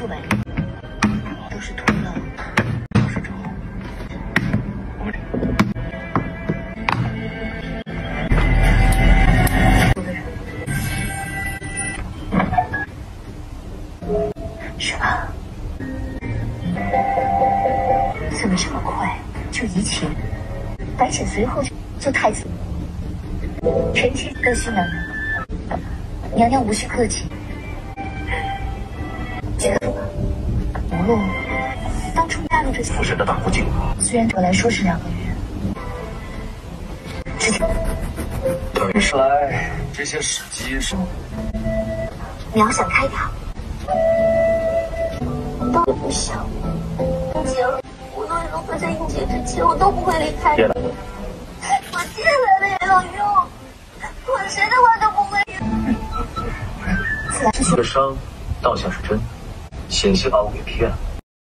出来，都是徒劳。到手之后，我们有的人是吧？怎么这么快就移情？白浅随后就就太子，臣妾更新娘娘。娘娘无需客气，这个无论当初大陆这父神的大不敬，虽然对我来说是两个月，之前等是来这些史记是你要想开塔，刀也不想。英杰，无论如何在应景之前，我都不会离开你。我借来了也有用，我谁的话都不会。这个伤，倒像是真的，险些把我给骗了。